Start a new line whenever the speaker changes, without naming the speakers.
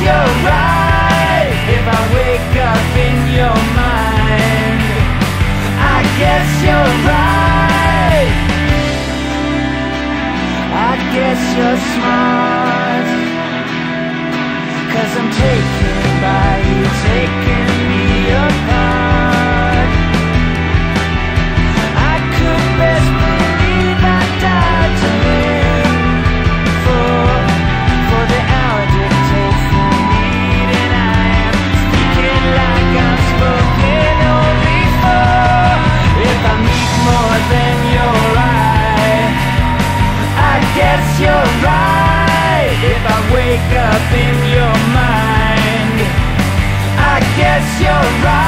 You're right. If I wake up in your mind I guess you're right I guess you're smart Cause I'm taken by you, taken make up in your mind. I guess you're right.